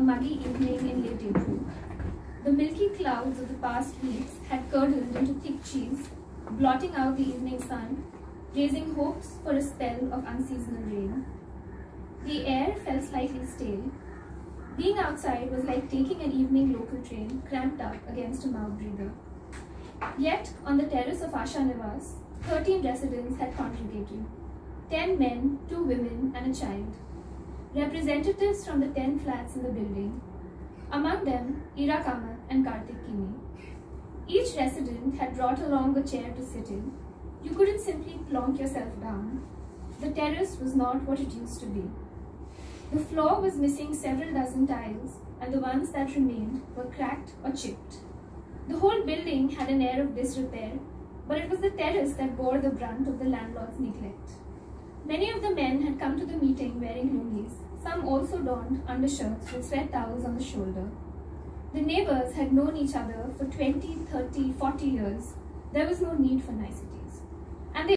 a muggy evening in late April. The milky clouds of the past weeks had curdled into thick cheese, blotting out the evening sun, raising hopes for a spell of unseasonal rain. The air felt slightly stale. Being outside was like taking an evening local train cramped up against a mouth breather. Yet, on the terrace of Asha Nivas, 13 residents had congregated 10 men, 2 women, and a child. Representatives from the 10 flats in the building, among them Ira Kamath and Kartik Kini. Each resident had brought along a chair to sit in. You couldn't simply plonk yourself down. The terrace was not what it used to be. The floor was missing several dozen tiles, and the ones that remained were cracked or chipped. The whole building had an air of disrepair, but it was the terrace that bore the brunt of the landlord's neglect. Many of the men had come to the meeting wearing lungis, some also donned undershirts with sweat towels on the shoulder. The neighbors had known each other for 20, 30, 40 years. There was no need for nicety.